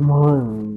More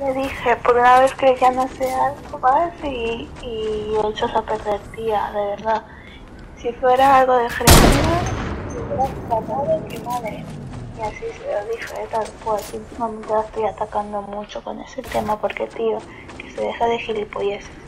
Le dije, por una vez que ya no sea algo más y, y hecho se pervertía, de verdad. Si fuera algo de Jeremías, hubiera que madre. Y así se lo dije, tal cual. Últimamente la estoy atacando mucho con ese tema porque, tío, que se deja de gilipolleces.